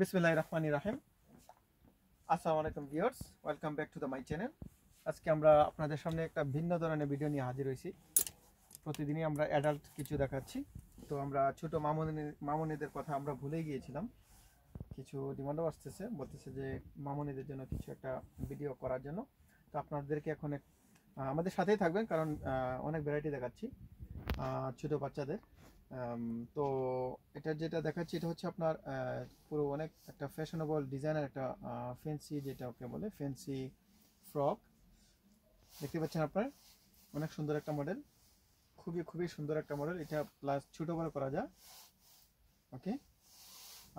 বিসমিল্লাহ রহমান রাহিম। আসসালামু আলাইকুম viewers, welcome back to the my channel. আজকে আমরা আপনাদের সামনে একটা ভিন্ন ধরনের ভিডিও নিয়ে হাজির হয়েছি। প্রতিদিনই আমরা অ্যাডাল্ট কিছু দেখাচ্ছি। তো আমরা ছোট মামনি, মামনিদের কথা আমরা ভুলে গিয়েছিলাম। কিছু ডিমান্ডও আসতেছে, বলতেছে যে মামনিদের জন্য কিছু একটা ভিডিও করার জন্য। তো আপনাদেরকে এখন আমাদের সাথেই থাকবেন, কারণ অনেক ভ্যারাইটি দেখাচ্ছি ছোট বাচ্চাদের। তো এটা যেটা দেখাচ্ছি, এটা হচ্ছে আপনার পুরো অনেক একটা ফ্যাশনেবল ডিজাইনের একটা ফ্যান্সি যেটা ওকে বলে ফেন্সি ফ্রক দেখতে পাচ্ছেন আপনার? অনেক সুন্দর একটা মডেল খুবই খুবই সুন্দর একটা মডেল এটা প্লাস ছোটো বড় করা যায়। ওকে?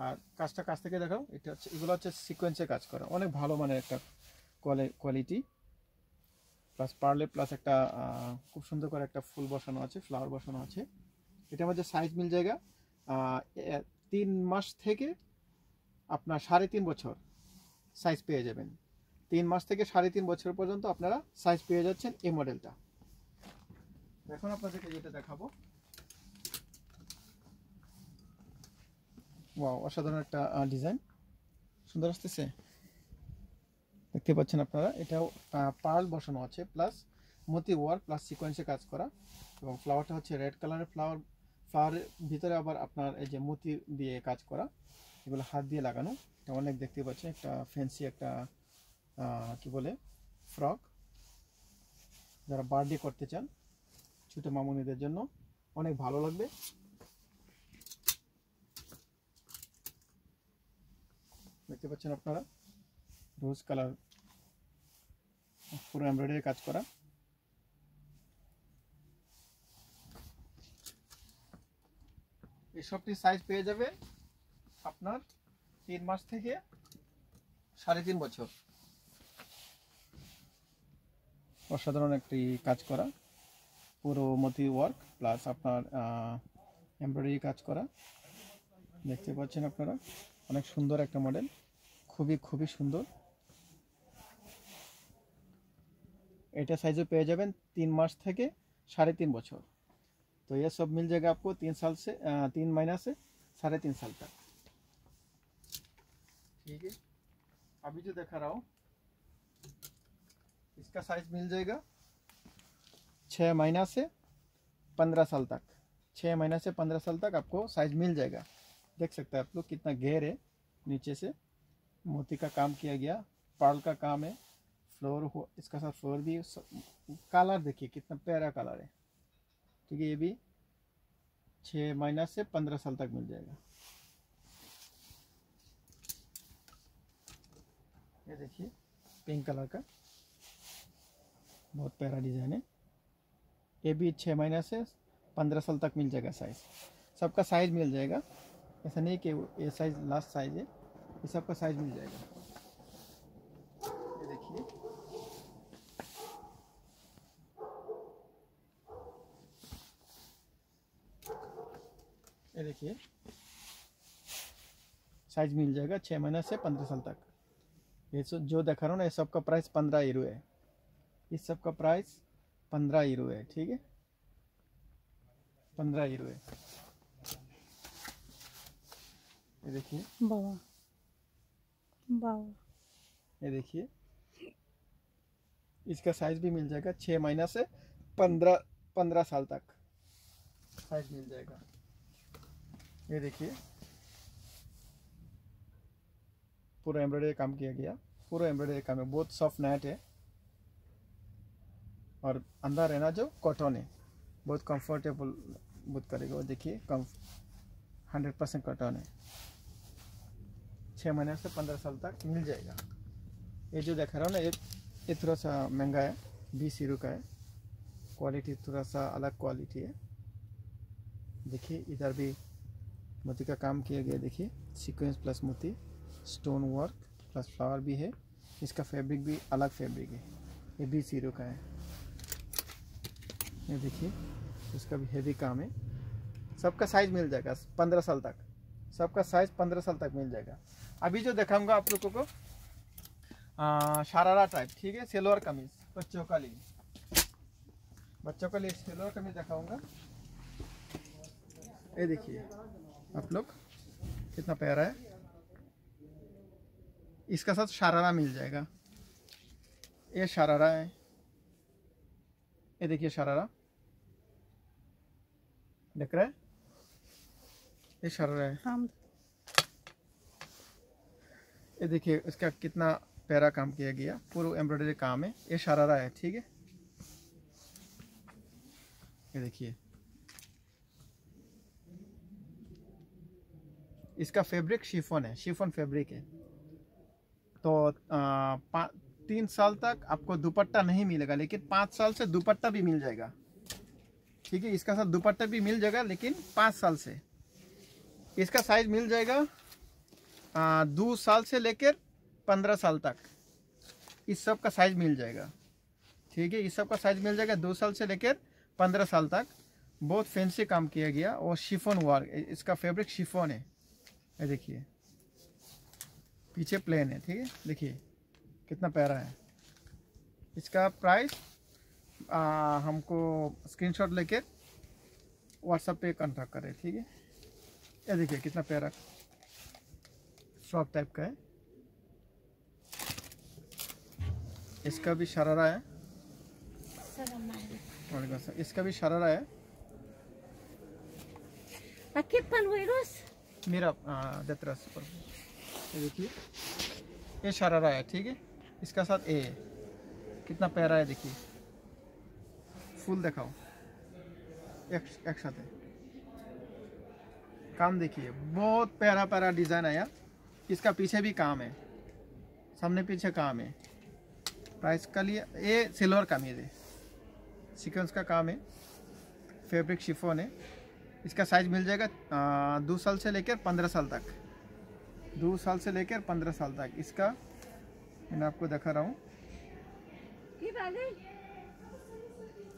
আর কাজটা কাছ থেকে দেখাও। এটা হচ্ছে, এগুলো হচ্ছে সিকোয়েন্সে কাজ করা। অনেক ভালো মানের একটা কোয়ালিটি প্লাস পার্লে প্লাস একটা খুব সুন্দর করে একটা ফুল বসানো আছে ফ্লাওয়ার বসানো আছে। এটার মধ্যে সাইজ মিল জায়গা। তিন মাস থেকে আপনার সাড়ে তিন বছর সাইজ পেয়ে যাবেন। তিন মাস থেকে সাড়ে তিন বছর পর্যন্ত আপনারা সাইজ পেয়ে যাচ্ছেন এই মডেলটা এখন আপনাদেরকে যেটা দেখাবো। অসাধারণ একটা ডিজাইন সুন্দর আসতেছে। দেখতে পাচ্ছেন আপনারা, এটাও পার্ল বসানো আছে প্লাস মতি ওয়ার প্লাস সিকোয়েন্সে কাজ করা। এবং ফ্লাওয়ারটা হচ্ছে রেড কালারের ফ্লাওয়ার ফ্লাওয়ারের ভিতরে আবার আপনার এই যে মতি দিয়ে কাজ করা, এগুলো হাত দিয়ে লাগানো। অনেক দেখতে পাচ্ছেন, একটা ফ্যান্সি একটা কি বলে ফ্রক যারা বার্থডে করতে চান, ছোটো মামুনিদের জন্য অনেক ভালো লাগবে। দেখতে পাচ্ছেন আপনারা রোজ কালার পুরো এমব্রয়ডারি কাজ করা। এই সাইজ পেয়ে যাবে আপনার তিন মাস থেকে সাড়ে তিন বছর। অসাধারণ একটি কাজ করা। পুরো মতি ওয়ার্ক প্লাস আপনার এমব্রয়ডারি কাজ করা। দেখতে পাচ্ছেন আপনারা, অনেক সুন্দর একটা মডেল খুবই খুবই সুন্দর। এটা সাইজও পেয়ে যাবেন তিন মাস থেকে সাড়ে তিন বছর। तो ये सब मिल जाएगा आपको तीन साल से तीन महीना से, साढ़े तीन साल तक। ठीक है? अभी जो दिखा रहा हूँ, इसका साइज़ मिल जाएगा छः महीना से पंद्रह साल तक। छः महीना से पंद्रह साल तक आपको साइज़ मिल जाएगा। देख सकते हैं आप लोग कितना गहर है। नीचे से मोती का काम किया गया पर्ल का काम है, फ्लोर हो, इसका साथ फ्लोर भी कलर देखिए, कितना प्यारा कलर है। ठीक है, ये भी छः महीना से पंद्रह साल तक मिल जाएगा। ये देखिए, पिंक कलर का। बहुत प्यारा डिज़ाइन है। ये भी छः महीना से पंद्रह साल तक मिल जाएगा साइज़ सबका साइज़ मिल जाएगा। ऐसा नहीं कि ये साइज़ लास्ट साइज़ है। ये सबका साइज़ मिल जाएगा ये देखिए ये देखिए। साइज़ मिल जाएगा छः महीने से पंद्रह साल तक। ये सब जो देखा रहा हूँ ना ये सब का प्राइस पंद्रह यूरो है। इस सब का प्राइस पंद्रह यूरो है ठीक है? पंद्रह यूरो है। ये देखिए। बाबा। बाबा। ये देखिए। इसका साइज़ भी मिल जाएगा छः महीना से पंद्रह पंद्रह साल तक। साइज़ मिल जाएगा। ये देखिए। पूरा एम्ब्रॉयडरी काम किया गया। पूरा एम्ब्रॉयडरी काम है। बहुत सॉफ्ट नेट है। और अंदर है ना जो कॉटन है। बहुत कंफर्टेबल बहुत करेगा। वो देखिए, कम हंड्रेड परसेंट कॉटन है। छः महीने से पंद्रह साल तक मिल जाएगा। ये जो दिखा रहा हूँ ना, ये ये थोड़ा सा महँगा है। बीस यूरो का है। क्वालिटी थोड़ा सा अलग क्वालिटी है। देखिए, इधर भी मोती का काम किया गया देखिए सीक्वेंस प्लस मोती स्टोन वर्क प्लस फ्लावर भी है। इसका फैब्रिक भी अलग फैब्रिक है। ये भी यूरो का है। ये देखिए इसका भी हैवी काम है। सबका साइज़ मिल जाएगा पंद्रह साल तक। सबका साइज़ पंद्रह साल तक मिल जाएगा। अभी जो दिखाऊँगा आप लोगों को आ, शरारा टाइप ठीक है? सेलोर कमीज बच्चों का लिए। बच्चों का लिए सेलोर कमीज दिखाऊँगा। ये देखिए आप लोग कितना प्यारा है। इसका साथ शरारा मिल जाएगा। ये शरारा है। ये देखिए शरारा। देख रहे हैं? ये शरारा है। हम ये देखिए इसका कितना प्यारा काम किया गया। पूरा एम्ब्रॉयडरी काम है। ये शरारा है ठीक है? ये देखिए। इसका फैब्रिक शिफोन है शिफोन फैब्रिक है। तो तीन साल तक आपको दुपट्टा नहीं मिलेगा लेकिन पाँच साल से दुपट्टा भी मिल जाएगा। ठीक है इसका साथ दुपट्टा भी मिल जाएगा लेकिन पाँच साल से। इसका साइज़ मिल जाएगा आ, दो साल से लेकर पंद्रह साल तक। इस सब का साइज़ मिल जाएगा। ठीक है इस सब का साइज़ मिल जाएगा दो साल से लेकर पंद्रह साल तक। बहुत फैंसी काम किया गया और शिफोन वर्क इसका फैब्रिक शिफोन है। ये देखिए। पीछे प्लेन है ठीक है? देखिए कितना प्यारा है। इसका प्राइस आ, हमको स्क्रीनशॉट लेकर व्हाट्सएप पे कॉन्टैक्ट करें ठीक है? ये देखिए कितना प्यारा फ्रॉक टाइप का है। इसका भी शरारा है। वालेकुम इसका भी शरारा है. मेरा दतरस पर ये देखिए। ये शरारा है, ठीक है? इसका साथ ए है। कितना प्यारा है, देखिए। फुल दिखाओ। एक एक साथ है। काम देखिए, बहुत प्यारा प्यारा डिज़ाइन आया इसका पीछे भी काम है। सामने पीछे काम है। प्राइस का लिए, ये सिल्वर कमीज है सीक्वेंस का काम है। फैब्रिक शिफोन है। इसका साइज़ मिल जाएगा दो साल से लेकर पंद्रह साल तक दो साल से लेकर पंद्रह साल तक इसका मैं आपको दिखा रहा हूँ Que vale?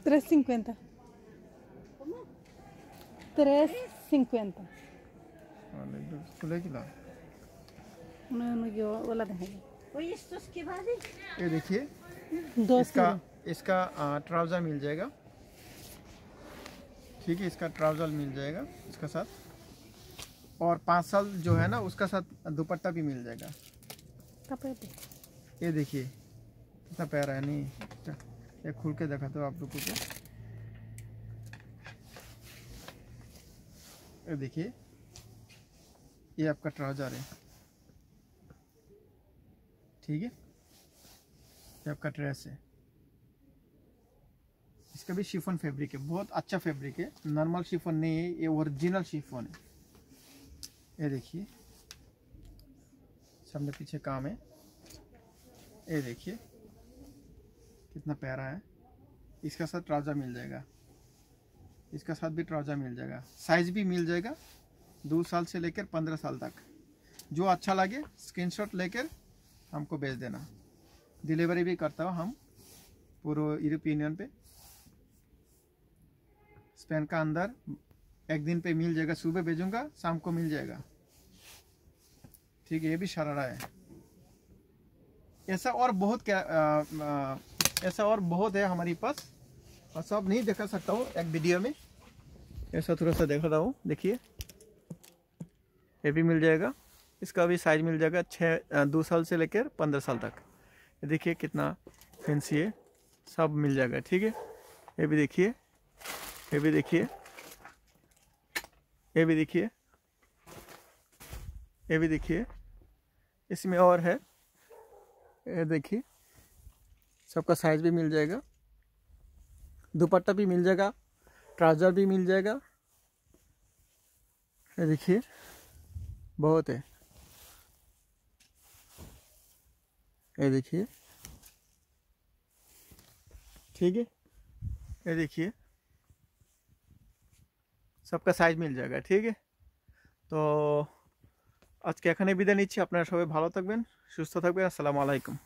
350. Como? 350. खुले किला उन्होंने उन्होंने जो वाला देखेगा Oye, estos que vale? ये देखिए इसका इसका ट्राउज़र मिल जाएगा ठीक है इसका ट्राउज़र मिल जाएगा इसका साथ। और पाँच साल जो है ना उसका साथ दुपट्टा भी मिल जाएगा। ये देखिए कितना प्यारा है नहीं? ये खुल के देखा तो आप लोगों को। ये देखिए ये आपका ट्राउज़र है। ठीक है? ये आपका ड्रेस है। इसका भी शिफॉन फैब्रिक है, बहुत अच्छा फैब्रिक है, नॉर्मल शिफॉन नहीं है, ये ओरिजिनल शिफॉन है। ये देखिए, सामने पीछे काम है। ये देखिए, कितना प्यारा है। इसका साथ ट्राउज़र मिल जाएगा। इसका साथ भी ट्राउज़र मिल जाएगा। साइज़ भी मिल जाएगा दो साल से लेकर पंद्रह साल तक। जो अच्छा लगे स्क्रीनशॉट लेकर हमको भेज देना। डिलीवरी भी करता हूँ हम, पूरे यूरोपियन यूनियन पे। स्पेन का अंदर, एक दिन पे मिल जाएगा, सुबह भेजूँगा, शाम को मिल जाएगा। ठीक है, ये भी शरारा है। ऐसा और बहुत क्या ऐसा और बहुत है हमारे पास। और सब नहीं दिखा सकता हूँ एक वीडियो में। ऐसा थोड़ा सा दिखा रहा हूँ, देखिए। ये भी मिल जाएगा। इसका भी साइज़ मिल जाएगा छः दो साल से लेकर पंद्रह साल तक। देखिए कितना फैंसी है। सब मिल जाएगा, ठीक है? ये भी देखिए। ये भी देखिए। ये भी देखिए। ये भी देखिए। इसमें और है। ये देखिए। सबका साइज़ भी मिल जाएगा। दुपट्टा भी मिल जाएगा। ट्राउज़र भी मिल जाएगा। ये देखिए। बहुत है। ये देखिए। ठीक है। ये देखिए। সবকা সাইজ মিল জায়গা ঠিক তো আজকে এখানে বিদায় নিচ্ছি আপনারা সবাই ভালো থাকবেন সুস্থ থাকবেন আসসালামু আলাইকুম